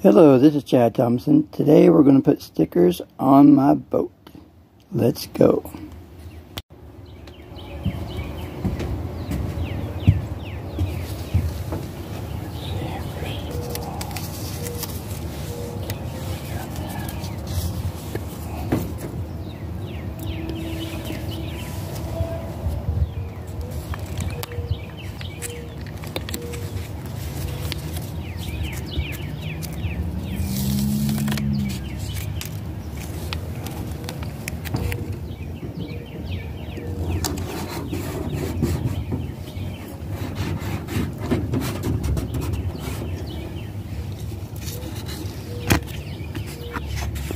Hello, this is Chad Thomasson. Today we're going to put stickers on my boat. Let's go.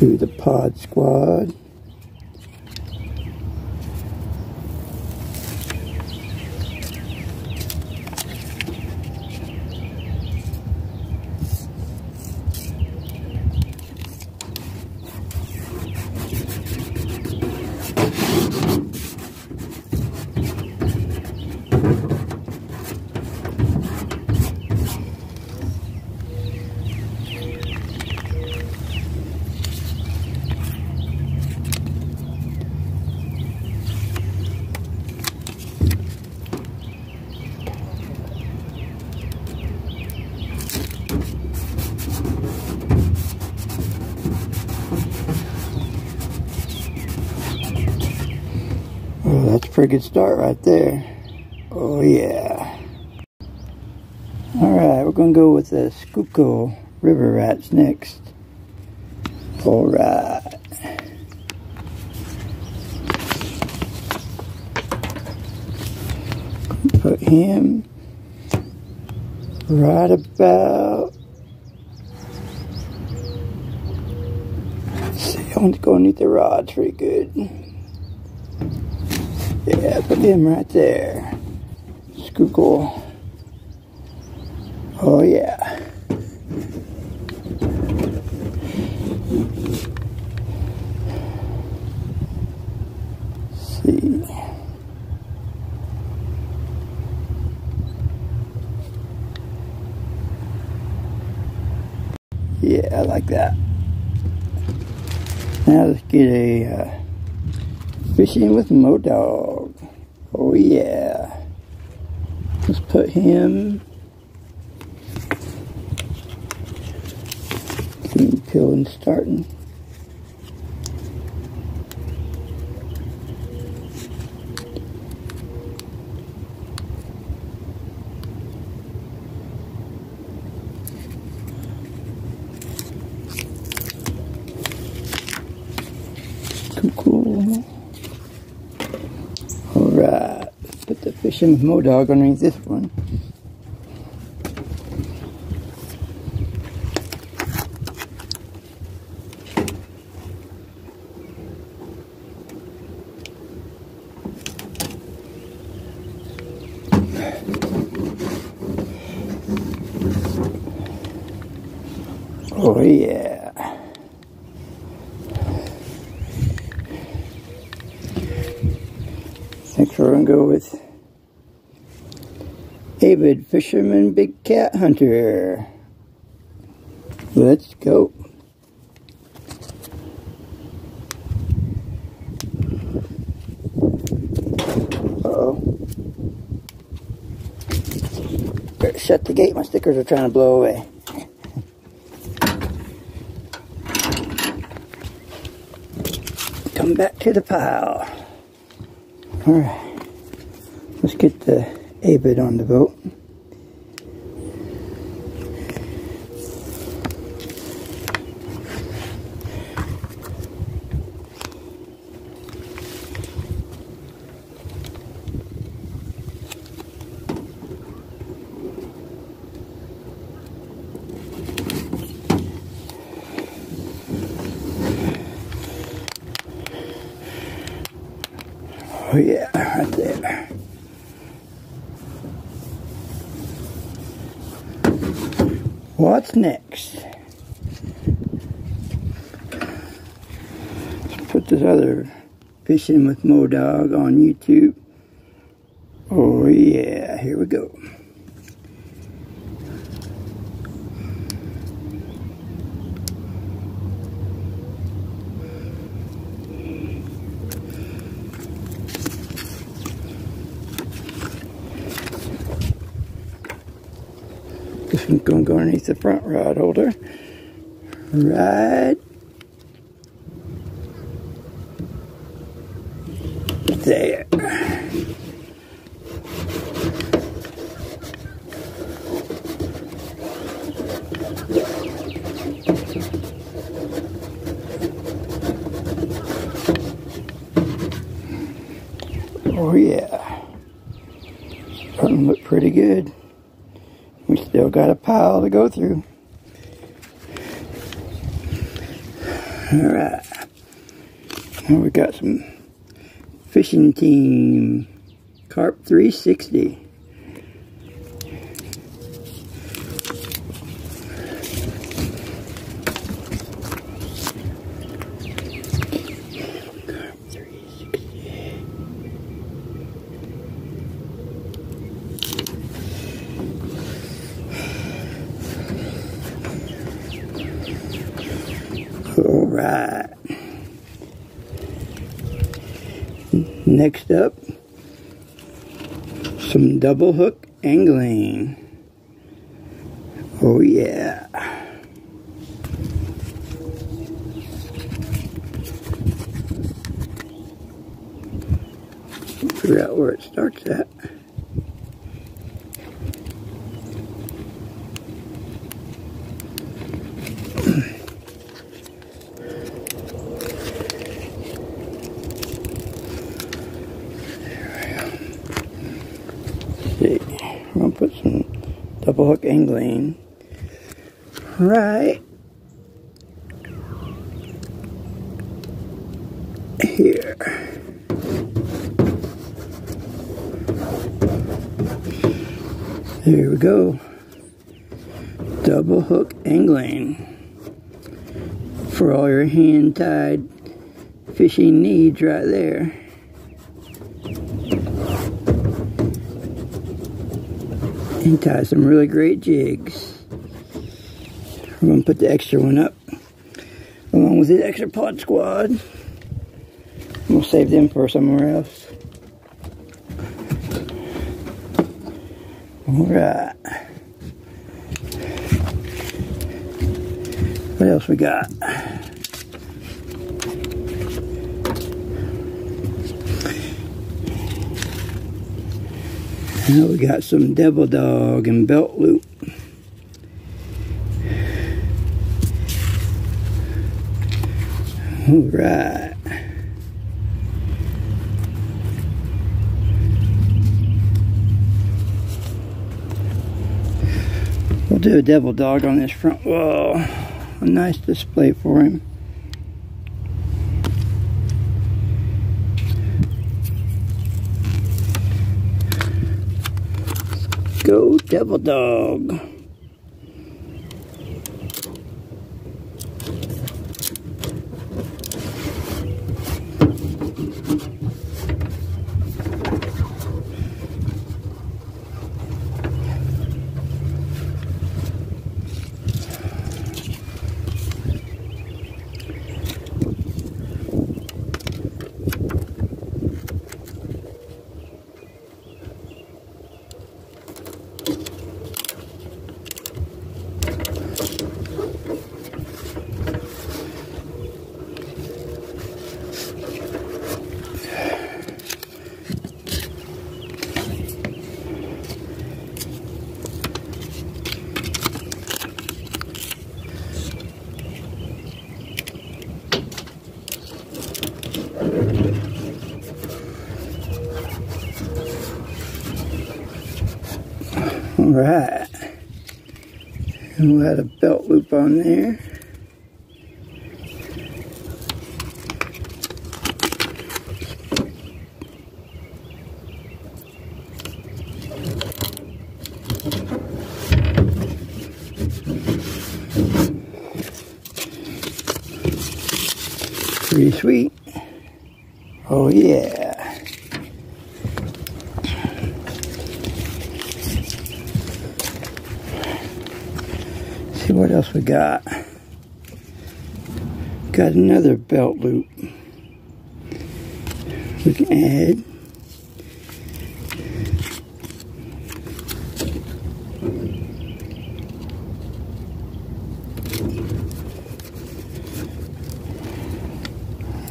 To the Pod Squad. Good start right there. Oh, yeah. Alright, we're to go with the Schuylkill River Rats next. Alright. Put him right about. See, I want to go underneath the rods pretty good. Yeah, put him right there. Schuylkill. Oh, yeah. See. Yeah, I like that. Now let's get a uh, fishing with Modog. Oh yeah. Let's put him. See peeling starting. Cool. Alright, with Modog underneath this one. Oh yeah. Next we're gonna go with David Fisherman Big Cat Hunter. Let's go. Uh oh. Better shut the gate, my stickers are trying to blow away. Come back to the pile. Alright, let's get the Abid on the boat. Oh yeah, right there. What's next? Let's put this other fishing with Modog on YouTube. Oh yeah, here we go. I'm going to go underneath the front rod holder. Right there. Oh yeah. Starting to look pretty good. We still got a pile to go through. Alright. Now we got some fishing team carp 360. All right. Next up, some double hook angling. Oh yeah. Figure out where it starts at. see. I'm gonna put some double hook angling right here. There we go. Double hook angling for all your hand tied fishing needs right there. And tie some really great jigs. We're going to put the extra one up along with the extra pod squad. We'll save them for somewhere else. Alright. What else we got? Now we got some devil dog and belt loop. All right. We'll do a devil dog on this front wall. A nice display for him. Go Devil Dog. All right. And we'll add a belt loop on there. Pretty sweet. Oh yeah. See what else we got. Got another belt loop. We can add.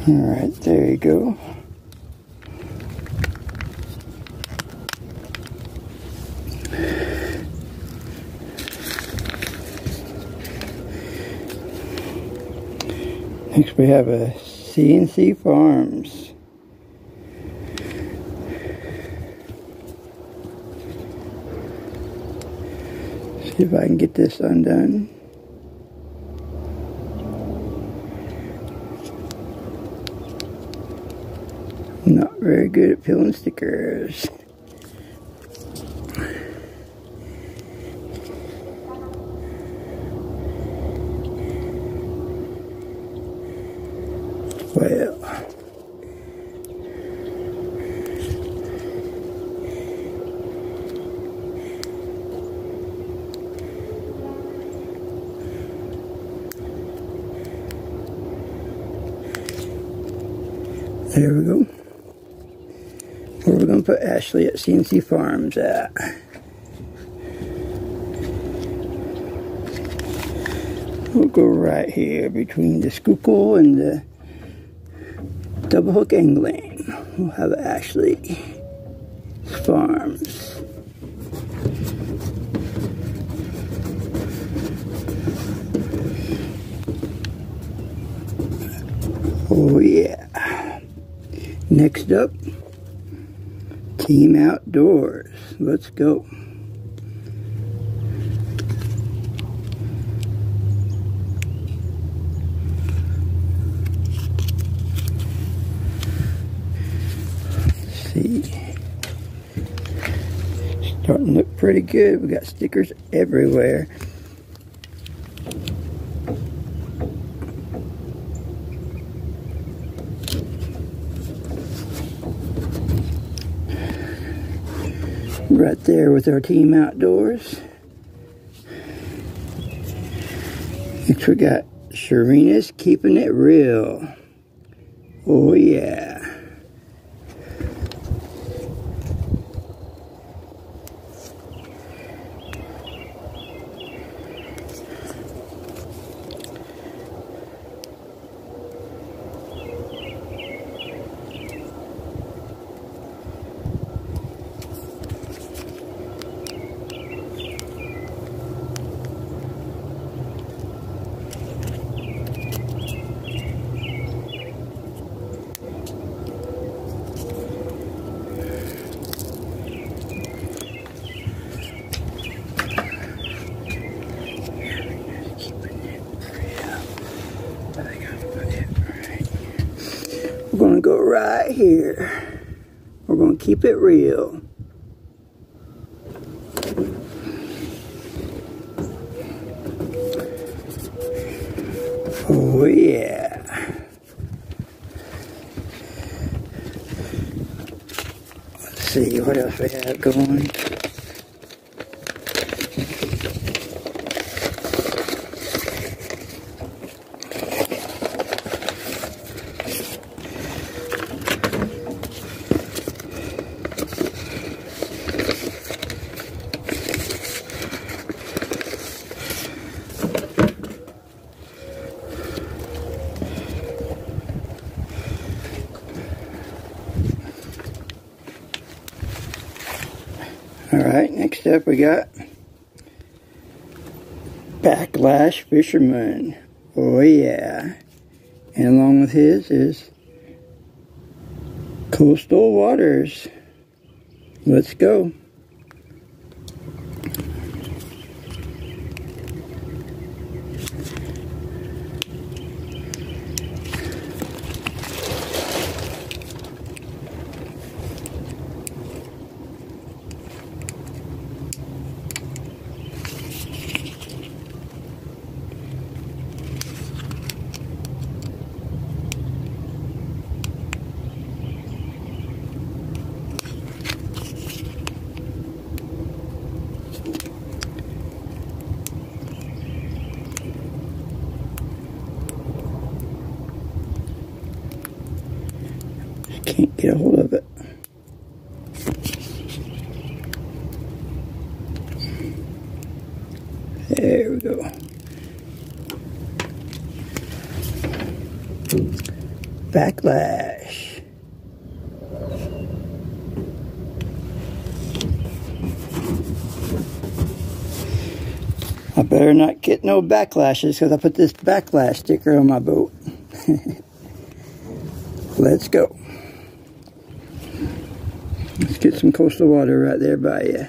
Alright, there you go. Next we have a CNC Farms. See if I can get this undone. Not very good at peeling stickers. Well. There we go. Where we're going to put Ashley at CNC Farms at. We'll go right here between the Schuylkill and the double hook angling. We'll have Ashley Farms. Oh yeah. Next up, Team Outdoors. Let's go. see. Starting to look pretty good. We got stickers everywhere. Right there with our team outdoors. Next we got Sharina's Keeping It Real. Oh yeah. To go right here. We're going to keep it real. Oh, yeah. Let's see, what else we have going? Alright, next up we got Backlash Fisherman. Oh yeah. And along with his is Coastal Waters. Let's go. Can't get a hold of it. There we go. Backlash. I better not get no backlashes because I put this backlash sticker on my boat. Let's go. Let's get some coastal water right there by you.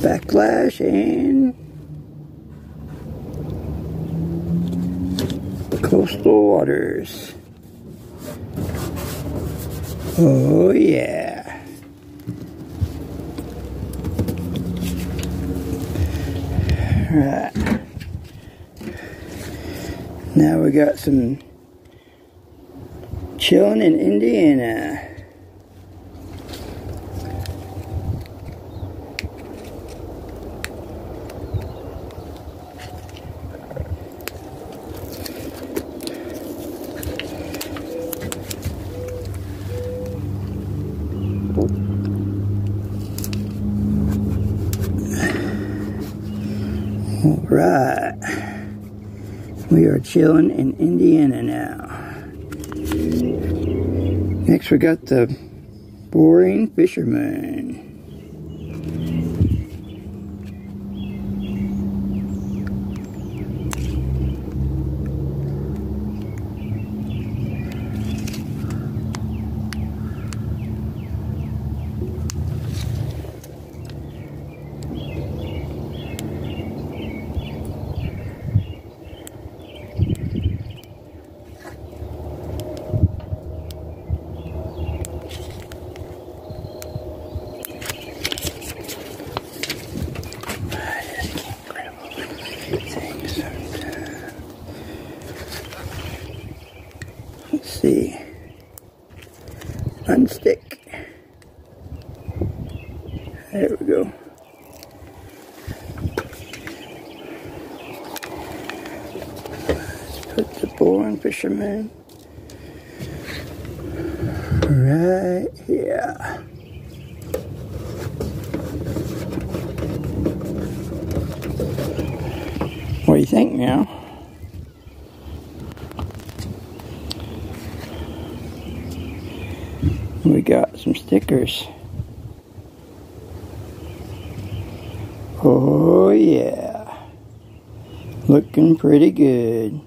Backlash and coastal waters. Oh yeah. Right. Now we got some chilling in Indiana. All right. We are chilling in Indiana now. Next we got the boring fisherman. Let's see. Unstick. There we go. Let's put the boring fisherman right here. What do you think now? We got some stickers. Oh yeah. Looking pretty good.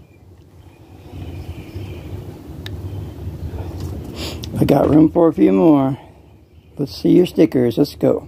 I got room for a few more. Let's see your stickers. Let's go.